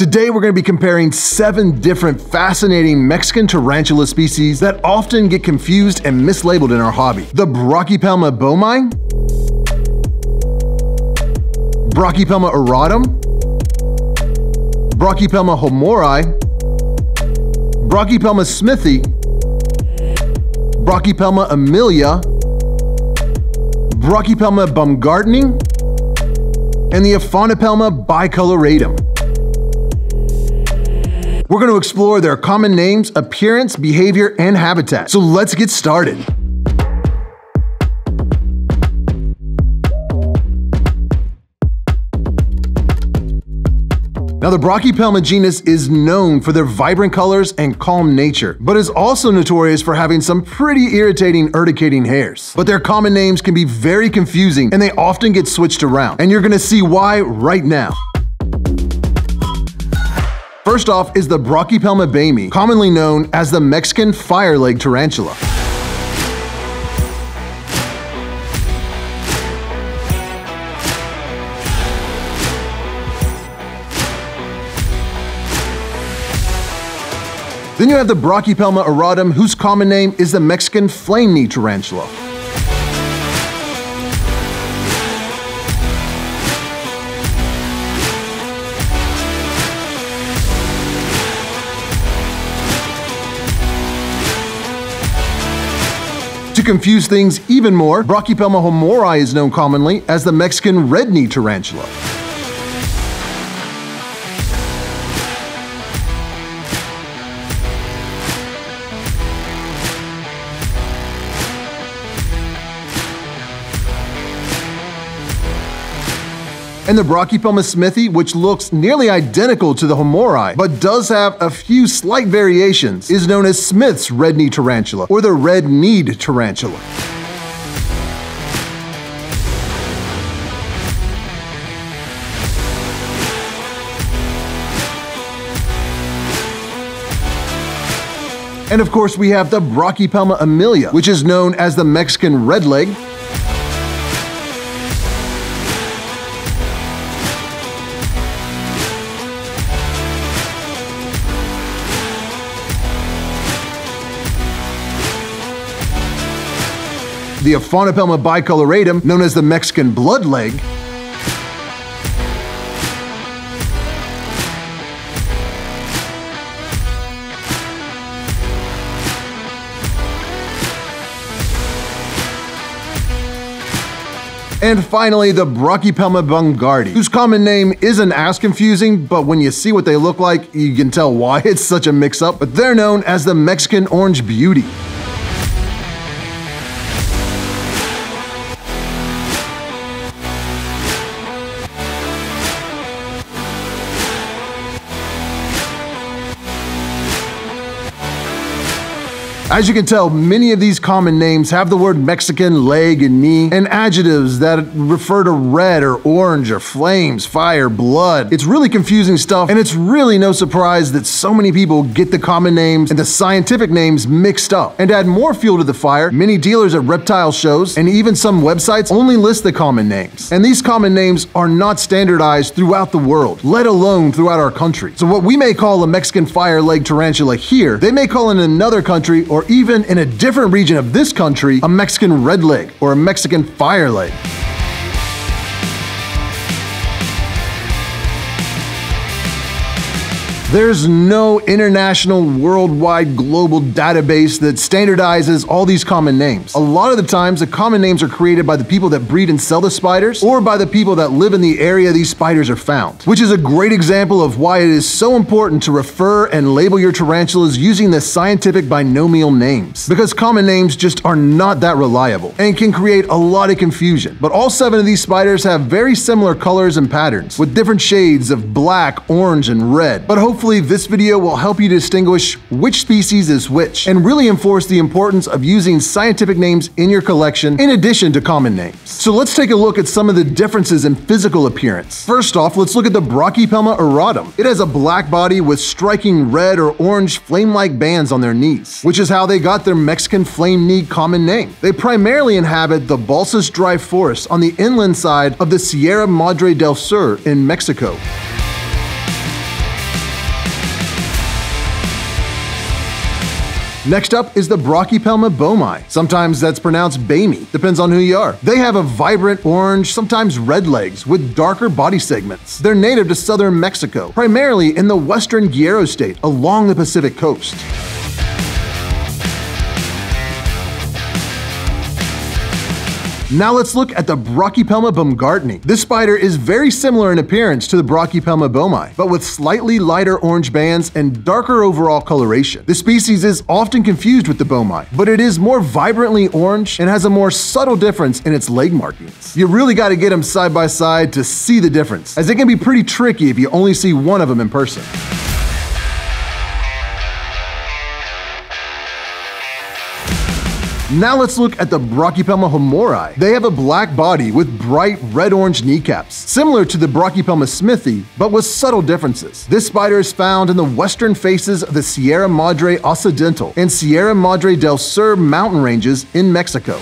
Today we're going to be comparing seven different fascinating Mexican tarantula species that often get confused and mislabeled in our hobby. The Brachypelma boehmei, Brachypelma auratum, Brachypelma hamorii, Brachypelma smithi, Brachypelma emilia, Brachypelma baumgarteni, and the Aphonopelma bicoloratum. We're going to explore their common names, appearance, behavior, and habitat. So let's get started. Now, the Brachypelma genus is known for their vibrant colors and calm nature, but is also notorious for having some pretty irritating urticating hairs. But their common names can be very confusing and they often get switched around, and you're gonna see why right now. First off is the Brachypelma boehmei, commonly known as the Mexican fire leg tarantula. Then you have the Brachypelma auratum, whose common name is the Mexican flame knee tarantula. Confuse things even more, Brachypelma hamorii is known commonly as the Mexican red knee tarantula. And the Brachypelma smithi, which looks nearly identical to the Hamorii, but does have a few slight variations, is known as Smith's red knee tarantula, or the red-kneed tarantula. And of course, we have the Brachypelma emilia, which is known as the Mexican redleg, the Aphonopelma bicoloratum, known as the Mexican blood leg, And finally, the Brachypelma baumgarteni, whose common name isn't as confusing, but when you see what they look like, you can tell why it's such a mix-up, but they're known as the Mexican orange beauty. As you can tell, many of these common names have the word Mexican, leg, and knee, and adjectives that refer to red or orange or flames, fire, blood. It's really confusing stuff, and it's really no surprise that so many people get the common names and the scientific names mixed up. And add more fuel to the fire, many dealers at reptile shows and even some websites only list the common names. And these common names are not standardized throughout the world, let alone throughout our country. So what we may call a Mexican fire leg tarantula here, they may call in another country or or even in a different region of this country, a Mexican redleg or a Mexican fire leg. There's no international, worldwide, global database that standardizes all these common names. A lot of the times, the common names are created by the people that breed and sell the spiders, or by the people that live in the area these spiders are found, which is a great example of why it is so important to refer and label your tarantulas using the scientific binomial names, because common names just are not that reliable and can create a lot of confusion. But all seven of these spiders have very similar colors and patterns, with different shades of black, orange, and red, but hopefully Hopefully this video will help you distinguish which species is which and really enforce the importance of using scientific names in your collection in addition to common names. So let's take a look at some of the differences in physical appearance. First off, let's look at the Brachypelma auratum. It has a black body with striking red or orange flame-like bands on their knees, which is how they got their Mexican flame knee common name. They primarily inhabit the Balsas dry forest on the inland side of the Sierra Madre del Sur in Mexico. Next up is the Brachypelma boehmei. Sometimes that's pronounced Bamey, depends on who you are. They have a vibrant orange, sometimes red legs with darker body segments. They're native to southern Mexico, primarily in the western Guerrero state along the Pacific coast. Now let's look at the Brachypelma baumgarteni. This spider is very similar in appearance to the Brachypelma boehmei, but with slightly lighter orange bands and darker overall coloration. The species is often confused with the boehmei, but it is more vibrantly orange and has a more subtle difference in its leg markings. You really got to get them side by side to see the difference, as it can be pretty tricky if you only see one of them in person. Now let's look at the Brachypelma hamorii. They have a black body with bright red-orange kneecaps, similar to the Brachypelma smithi, but with subtle differences. This spider is found in the western faces of the Sierra Madre Occidental and Sierra Madre del Sur mountain ranges in Mexico.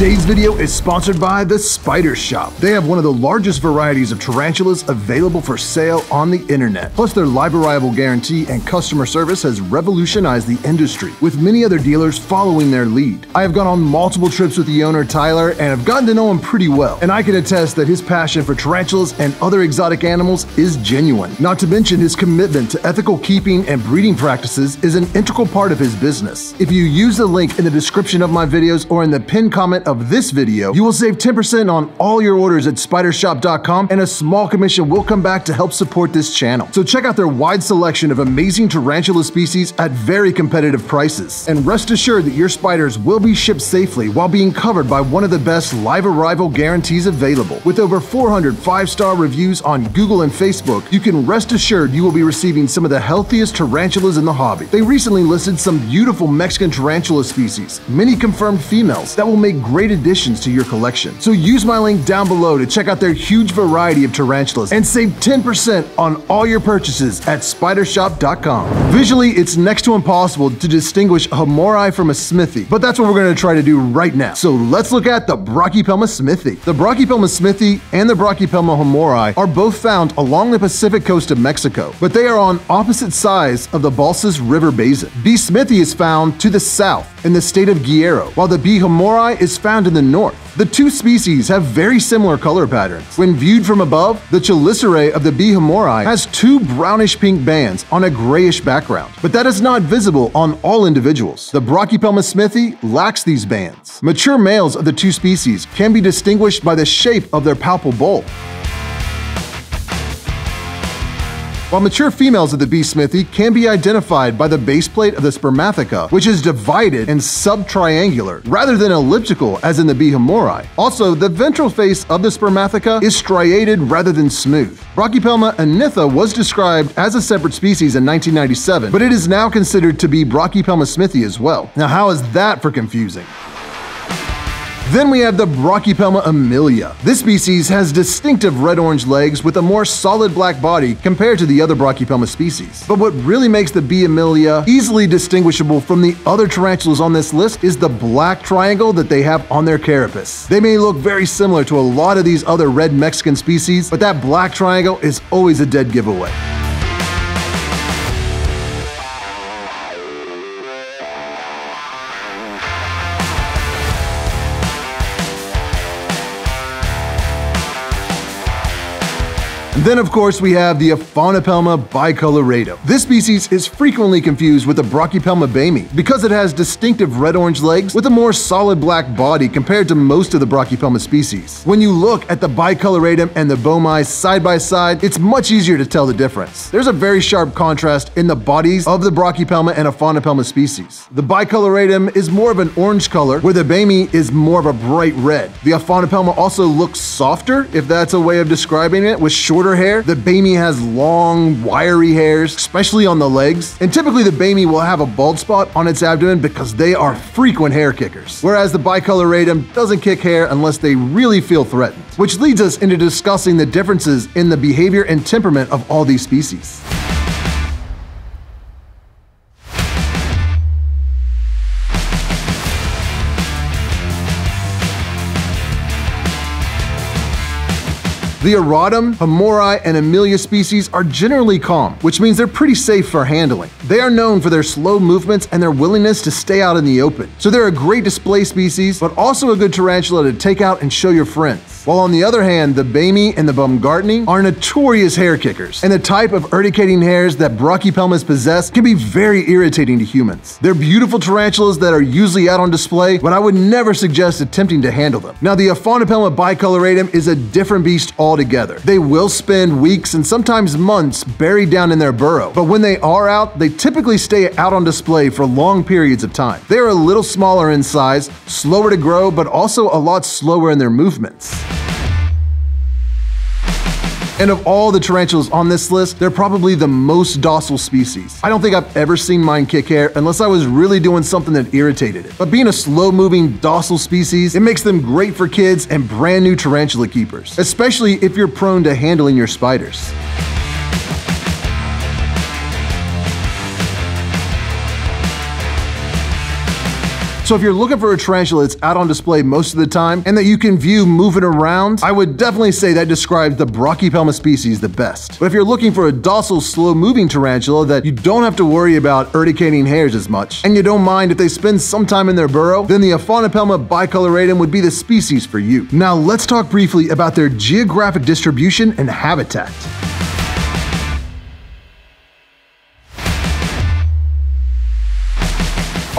Today's video is sponsored by The Spider Shoppe. They have one of the largest varieties of tarantulas available for sale on the internet. Plus, their live arrival guarantee and customer service has revolutionized the industry, with many other dealers following their lead. I have gone on multiple trips with the owner, Tyler, and have gotten to know him pretty well. And I can attest that his passion for tarantulas and other exotic animals is genuine. Not to mention his commitment to ethical keeping and breeding practices is an integral part of his business. If you use the link in the description of my videos or in the pinned comment of this video, you will save 10% on all your orders at spidershoppe.com and a small commission will come back to help support this channel. So check out their wide selection of amazing tarantula species at very competitive prices. And rest assured that your spiders will be shipped safely while being covered by one of the best live arrival guarantees available. With over 400 five-star reviews on Google and Facebook, you can rest assured you will be receiving some of the healthiest tarantulas in the hobby. They recently listed some beautiful Mexican tarantula species, many confirmed females, that will make great great additions to your collection. So use my link down below to check out their huge variety of tarantulas and save 10% on all your purchases at spidershoppe.com. Visually, it's next to impossible to distinguish a hamorii from a smithi, but that's what we're going to try to do right now. So let's look at the Brachypelma smithi. The Brachypelma smithi and the Brachypelma hamorii are both found along the Pacific coast of Mexico, but they are on opposite sides of the Balsas River Basin. B. smithi is found to the south in the state of Guerrero, while the B. hamorii is found in the north. The two species have very similar color patterns. When viewed from above, the chelicerae of the B. has two brownish-pink bands on a grayish background, but that is not visible on all individuals. The Brachypelma smithi lacks these bands. Mature males of the two species can be distinguished by the shape of their palpal bulb. While mature females of the B. smithi can be identified by the base plate of the spermatheca, which is divided and subtriangular, rather than elliptical as in the B. hamorii. Also, the ventral face of the spermatheca is striated rather than smooth. Brachypelma annitha was described as a separate species in 1997, but it is now considered to be Brachypelma smithi as well. Now how is that for confusing? Then we have the Brachypelma emilia. This species has distinctive red-orange legs with a more solid black body compared to the other Brachypelma species. But what really makes the B. emilia easily distinguishable from the other tarantulas on this list is the black triangle that they have on their carapace. They may look very similar to a lot of these other red Mexican species, but that black triangle is always a dead giveaway. Then, of course, we have the Aphonopelma bicoloratum. This species is frequently confused with the Brachypelma boehmei because it has distinctive red-orange legs with a more solid black body compared to most of the Brachypelma species. When you look at the bicoloratum and the boehmei side by side, it's much easier to tell the difference. There's a very sharp contrast in the bodies of the Brachypelma and Aphonopelma species. The bicoloratum is more of an orange color, where the boehmei is more of a bright red. The Aphonopelma also looks softer, if that's a way of describing it, with shorter shorter hair. The Boehmei has long, wiry hairs, especially on the legs. And typically the Boehmei will have a bald spot on its abdomen because they are frequent hair kickers. Whereas the bicoloratum doesn't kick hair unless they really feel threatened. Which leads us into discussing the differences in the behavior and temperament of all these species. The Auratum, Hamorii, and Emilia species are generally calm, which means they're pretty safe for handling. They are known for their slow movements and their willingness to stay out in the open. So they're a great display species, but also a good tarantula to take out and show your friends. While on the other hand, the Boehmei and the Baumgarteni are notorious hair kickers, and the type of urticating hairs that Brachypelmas possess can be very irritating to humans. They're beautiful tarantulas that are usually out on display, but I would never suggest attempting to handle them. Now, the Aphonopelma bicoloratum is a different beast altogether. They will spend weeks and sometimes months buried down in their burrow, but when they are out, they typically stay out on display for long periods of time. They are a little smaller in size, slower to grow, but also a lot slower in their movements. And of all the tarantulas on this list, they're probably the most docile species. I don't think I've ever seen mine kick hair unless I was really doing something that irritated it. But being a slow-moving, docile species, it makes them great for kids and brand new tarantula keepers, especially if you're prone to handling your spiders. So if you're looking for a tarantula that's out on display most of the time and that you can view moving around, I would definitely say that describes the Brachypelma species the best. But if you're looking for a docile, slow-moving tarantula that you don't have to worry about urticating hairs as much, and you don't mind if they spend some time in their burrow, then the Aphonopelma bicoloratum would be the species for you. Now let's talk briefly about their geographic distribution and habitat.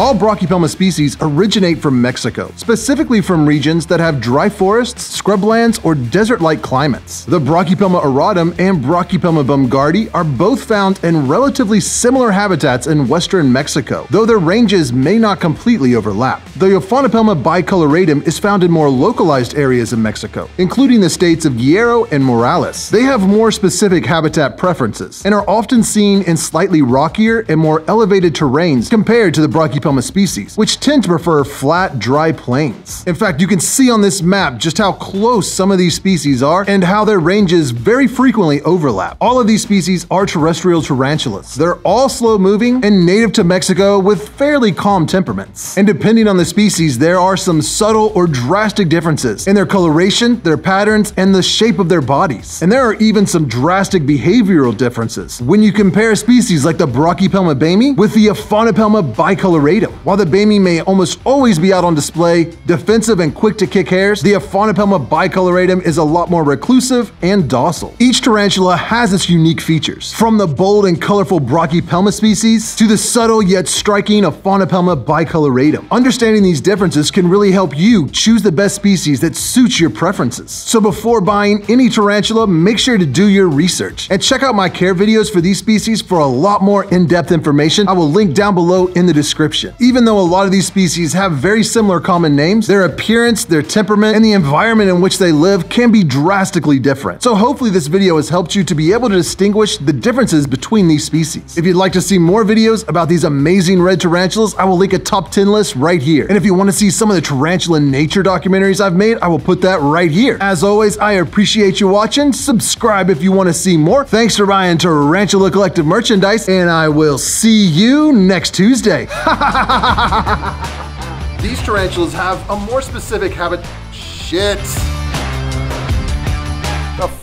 All Brachypelma species originate from Mexico, specifically from regions that have dry forests, scrublands, or desert-like climates. The Brachypelma auratum and Brachypelma baumgarteni are both found in relatively similar habitats in western Mexico, though their ranges may not completely overlap. The Aphonopelma bicoloratum is found in more localized areas of Mexico, including the states of Guerrero and Morelos. They have more specific habitat preferences, and are often seen in slightly rockier and more elevated terrains compared to the Brachypelma species, which tend to prefer flat, dry plains. In fact, you can see on this map just how close some of these species are and how their ranges very frequently overlap. All of these species are terrestrial tarantulas. They're all slow moving and native to Mexico with fairly calm temperaments. And depending on the species, there are some subtle or drastic differences in their coloration, their patterns, and the shape of their bodies. And there are even some drastic behavioral differences when you compare species like the Brachypelma boehmei with the Aphonopelma while the Boehmei may almost always be out on display, defensive and quick to kick hairs, the Aphonopelma bicoloratum is a lot more reclusive and docile. Each tarantula has its unique features, from the bold and colorful Brachypelma species to the subtle yet striking Aphonopelma bicoloratum. Understanding these differences can really help you choose the best species that suits your preferences. So before buying any tarantula, make sure to do your research and check out my care videos for these species for a lot more in-depth information. I will link down below in the description. Even though a lot of these species have very similar common names, their appearance, their temperament, and the environment in which they live can be drastically different. So hopefully this video has helped you to be able to distinguish the differences between these species. If you'd like to see more videos about these amazing red tarantulas, I will link a top 10 list right here. And if you want to see some of the tarantula nature documentaries I've made, I will put that right here. As always, I appreciate you watching. Subscribe if you want to see more. Thanks for buying Tarantula Collective merchandise, and I will see you next Tuesday. These tarantulas have a more specific habit. Shit.